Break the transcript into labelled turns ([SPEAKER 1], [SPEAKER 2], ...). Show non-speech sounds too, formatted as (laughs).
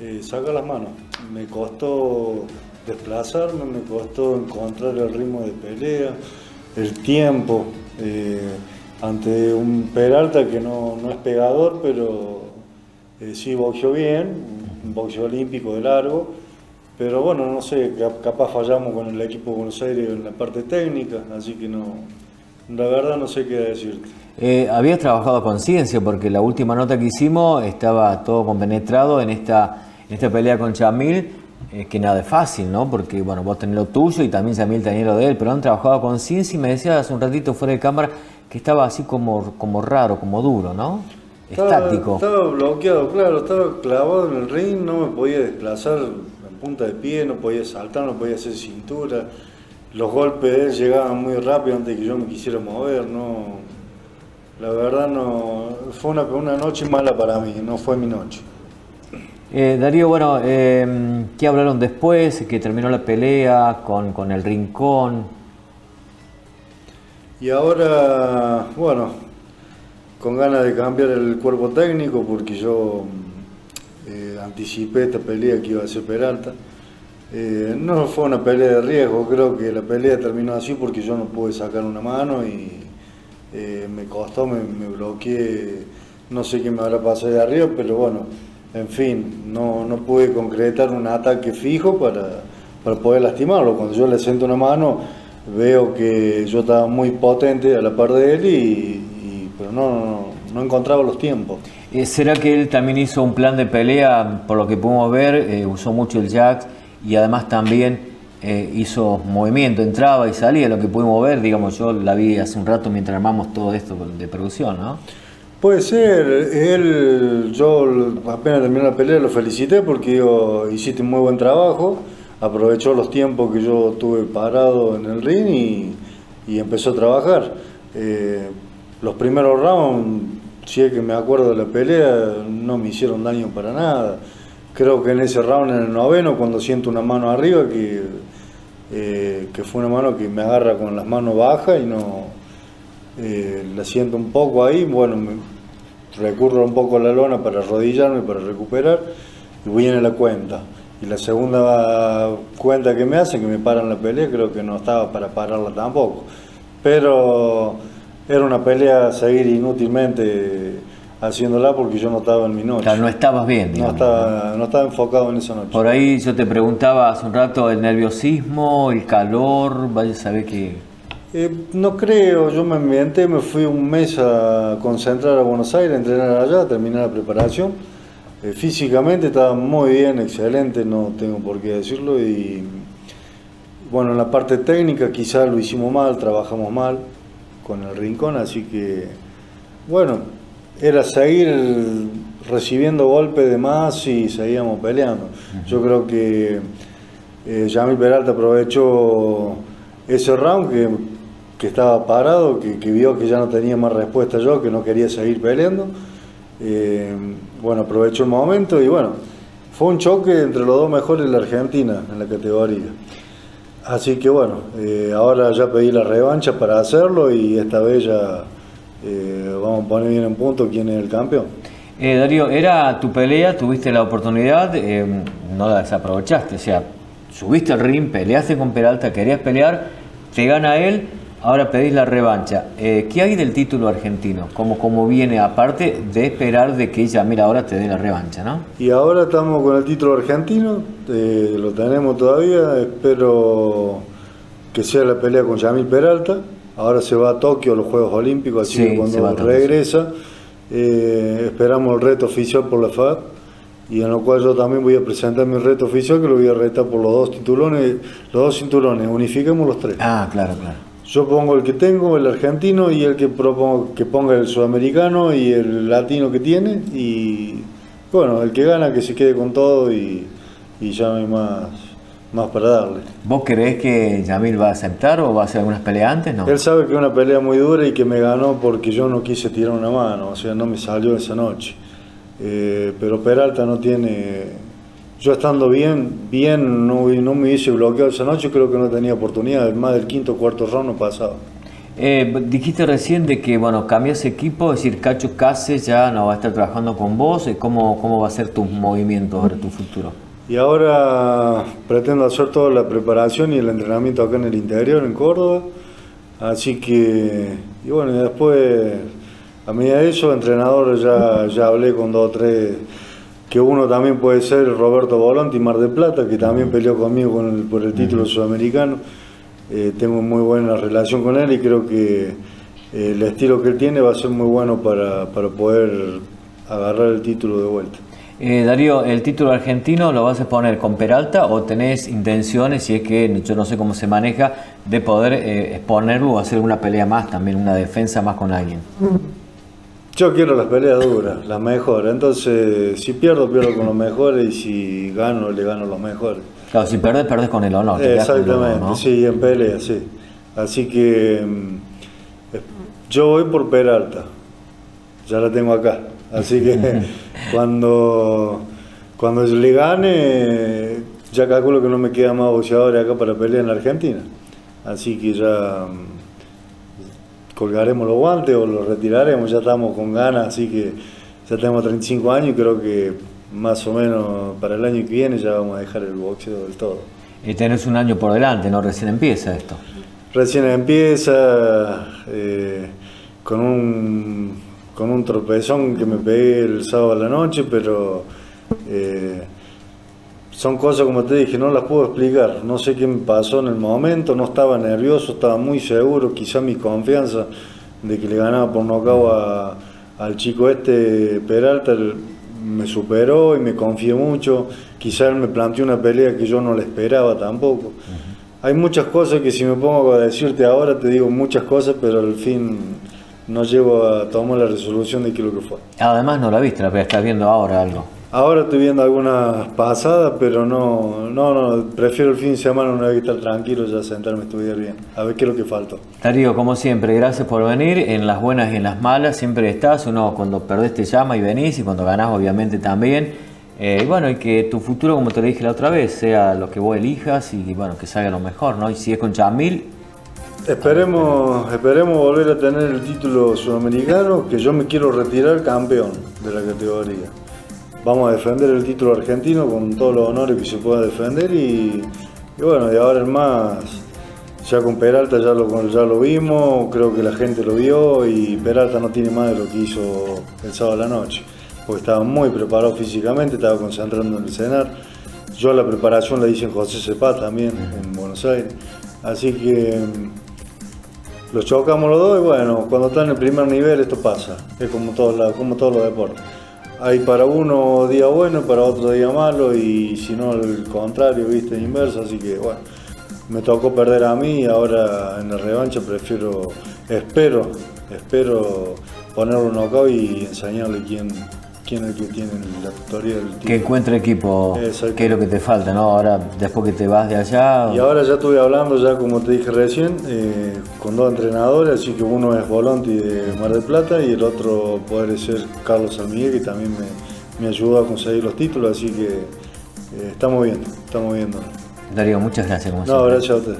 [SPEAKER 1] eh, saca las manos. Me costó desplazarme, me costó encontrar el ritmo de pelea, el tiempo, eh, ante un Peralta que no, no es pegador, pero eh, sí boxeó bien, un boxeo olímpico de largo, pero bueno, no sé, capaz fallamos con el equipo de Buenos Aires en la parte técnica, así que no, la verdad no sé qué decirte.
[SPEAKER 2] Eh, habías trabajado con ciencia porque la última nota que hicimos estaba todo compenetrado en esta, esta pelea con Chamil, eh, que nada de fácil, ¿no? Porque bueno, vos tenés lo tuyo y también Chamil tenía lo de él, pero han trabajado con ciencia y me decías hace un ratito fuera de cámara que estaba así como, como raro, como duro, ¿no?
[SPEAKER 1] Estático. Estaba bloqueado, claro, estaba clavado en el ring, no me podía desplazar en punta de pie, no podía saltar, no podía hacer cintura. Los golpes de él llegaban muy rápido antes de que yo me quisiera mover, no. La verdad no. Fue una, una noche mala para mí, no fue mi noche.
[SPEAKER 2] Eh, Darío, bueno, eh, ¿qué hablaron después? Que terminó la pelea con, con el rincón.
[SPEAKER 1] Y ahora, bueno, con ganas de cambiar el cuerpo técnico porque yo eh, anticipé esta pelea que iba a ser Peralta. Eh, no fue una pelea de riesgo, creo que la pelea terminó así porque yo no pude sacar una mano y eh, me costó, me, bloqueé, no sé qué me habrá pasado de arriba, pero bueno, en fin, no, no pude concretar un ataque fijo para, para poder lastimarlo. Cuando yo le siento una mano, veo que yo estaba muy potente a la par de él y, pero no, no, encontraba los tiempos.
[SPEAKER 2] Eh, ¿Será que él también hizo un plan de pelea, por lo que pudimos ver, eh, usó mucho el jack y además también eh, hizo movimiento, entraba y salía, lo que pudimos ver, digamos, yo la vi hace un rato mientras armamos todo esto de producción, ¿no?
[SPEAKER 1] Puede ser, él, yo apenas terminé la pelea lo felicité porque digo, hiciste un muy buen trabajo, aprovechó los tiempos que yo tuve parado en el ring y, y empezó a trabajar los primeros rounds, si es que me acuerdo de la pelea, no me hicieron daño para nada. Creo que en ese round, en el noveno, cuando siento una mano arriba, que, eh, que fue una mano que me agarra con las manos bajas y no eh, la siento un poco ahí, bueno, me recurro un poco a la lona para arrodillarme, para recuperar, y en la cuenta. Y la segunda cuenta que me hace, que me paran la pelea, creo que no estaba para pararla tampoco. Pero era una pelea a seguir inútilmente haciéndola porque yo no estaba en mi noche.
[SPEAKER 2] no estabas bien,
[SPEAKER 1] No estaba, no estaba enfocado en esa noche.
[SPEAKER 2] Por ahí yo te preguntaba hace un rato el nerviosismo, el calor, vaya a saber qué...
[SPEAKER 1] Eh, no creo, yo me ambienté, me fui un mes a concentrar a Buenos Aires, a entrenar allá, a terminar la preparación. Eh, físicamente estaba muy bien, excelente, no tengo por qué decirlo. Y bueno, en la parte técnica quizás lo hicimos mal, trabajamos mal con el rincón, así que bueno, era seguir recibiendo golpes de más y seguíamos peleando. Yo creo que eh, Yamil Peralta aprovechó ese round que, que estaba parado, que, vio que ya no tenía más respuesta yo, que no quería seguir peleando. Eh, bueno, aprovechó el momento y bueno, fue un choque entre los dos mejores de la Argentina en la categoría. Así que bueno, eh, ahora ya pedí la revancha para hacerlo y esta vez ya eh, vamos a poner bien en punto quién es el campeón.
[SPEAKER 2] Eh, Darío, era tu pelea, tuviste la oportunidad, no la desaprovechaste, o sea, subiste al ring, peleaste con Peralta, querías pelear, te gana él, Ahora pedís la revancha. Eh, ¿Qué hay del título argentino? ¿Cómo, ¿Cómo, viene, aparte de esperar de que ella, mira, ahora te dé la revancha, no?
[SPEAKER 1] Y ahora estamos con el título argentino, eh, lo tenemos todavía, espero que sea la pelea con Yamil Peralta. Ahora se va a Tokio a los Juegos Olímpicos, así que cuando regresa, eh, esperamos el reto oficial por la FAD y en lo cual yo también voy a presentar mi reto oficial que lo voy a retar por los dos cinturones, los dos cinturones, unifiquemos los tres.
[SPEAKER 2] Ah, claro, claro.
[SPEAKER 1] Yo pongo el que tengo, el argentino, y el que propongo que ponga el sudamericano y el latino que tiene. Y bueno, el que gana que se quede con todo y, ya no hay más, más para darle.
[SPEAKER 2] ¿Vos creés que Yamil va a aceptar o va a hacer algunas peleas antes? No.
[SPEAKER 1] Él sabe que es una pelea muy dura y que me ganó porque yo no quise tirar una mano, o sea, no me salió esa noche. Eh, pero Peralta no tiene yo estando bien, bien, no, no me hubiese bloqueado esa noche, creo que no tenía oportunidad, más del quinto o cuarto round no pasaba.
[SPEAKER 2] Eh, dijiste recién de que, bueno, cambias equipo, es decir, Cacho Cases ya no va a estar trabajando con vos. ¿Cómo, cómo va a ser tu movimiento ahora, tu futuro?
[SPEAKER 1] Y ahora pretendo hacer toda la preparación y el entrenamiento acá en el interior, en Córdoba. Así que, y bueno, y después, a medida de eso, entrenadores ya, ya hablé con dos o tres, que uno también puede ser Roberto Volante y Mar de Plata, que también peleó conmigo por el título sudamericano. Eh, tengo muy buena relación con él y creo que eh, el estilo que él tiene va a ser muy bueno para, para poder agarrar el título de vuelta.
[SPEAKER 2] Eh, Darío, ¿el título argentino lo vas a poner con Peralta o tenés intenciones, si es que yo no sé cómo se maneja, de poder exponerlo o hacer una pelea más también, una defensa más con alguien?
[SPEAKER 1] Yo quiero las peleas duras, las mejores. Entonces, si pierdo, pierdo con los mejores y si gano, le gano a los mejores.
[SPEAKER 2] Claro, si perdes, perdes con el honor.
[SPEAKER 1] Exactamente, sí, en pelea, sí. Así que mm, yo voy por Peralta, ya la tengo acá. Así que (laughs) cuando, cuando le gane, ya calculo que no me queda más boxeadores acá para pelear en Argentina. Así que ya mm, colgaremos los guantes o los retiraremos, ya estamos con ganas, así que ya tenemos 35 años y creo que más o menos para el año que viene ya vamos a dejar el boxeo del todo.
[SPEAKER 2] Y tenés un año por delante, ¿no? Recién empieza esto.
[SPEAKER 1] Recién empieza eh, con, un, con un tropezón que me pegué el sábado a la noche, pero eh, son cosas como te dije, no las puedo explicar. No sé qué me pasó en el momento, no estaba nervioso, estaba muy seguro, quizá mi confianza de que le ganaba por nocaut al chico este Peralta, me superó y me confié mucho. Quizás él me planteó una pelea que yo no le esperaba tampoco. Hay muchas cosas que si me pongo a decirte ahora, te digo muchas cosas, pero al fin no llego a tomar la resolución de qué es lo que fue.
[SPEAKER 2] Además no la viste, la estás viendo ahora algo.
[SPEAKER 1] Ahora estoy viendo algunas pasadas, pero no, no, no, prefiero el fin de semana una vez que estar tranquilo, ya sentarme a estudiar bien, a ver qué es lo que faltó.
[SPEAKER 2] Darío, como siempre, gracias por venir, en las buenas y en las malas siempre estás, uno cuando perdés te llama y venís, y cuando ganás obviamente también. Eh, y bueno, y que tu futuro, como te lo dije la otra vez, sea lo que vos elijas y bueno, que salga lo mejor, ¿no? Y si es con Chamil...
[SPEAKER 1] Esperemos, esperemos volver a tener el título sudamericano, que yo me quiero retirar campeón de la categoría vamos a defender el título argentino con todos los honores que se pueda defender y, bueno, y ahora el más, ya con Peralta ya lo, ya lo vimos, creo que la gente lo vio y Peralta no tiene más de lo que hizo el sábado a la noche, porque estaba muy preparado físicamente, estaba concentrando en el cenar. Yo la preparación la hice en José Cepá también, en Buenos Aires. Así que los chocamos los dos y bueno, cuando está en el primer nivel esto pasa, es como, todo, como todos los deportes. Hay para uno día bueno, para otro día malo y si no el contrario, viste, inverso, así que bueno, me tocó perder a mí y ahora en la revancha prefiero, espero, espero ponerlo knockout y enseñarle quién, quién es el que tiene la victoria del
[SPEAKER 2] Que encuentre equipo, qué es lo que te falta, ¿no? Ahora, después que te vas de allá.
[SPEAKER 1] Y ahora ya estuve hablando, ya como te dije recién, eh, con dos entrenadores, así que uno es Volonti de Mar del Plata y el otro puede ser Carlos Almiguel, que también me, me ayudó a conseguir los títulos, así que eh, estamos viendo, estamos viendo.
[SPEAKER 2] Darío, muchas gracias.
[SPEAKER 1] no, gracias a usted.